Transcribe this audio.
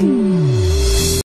Mm.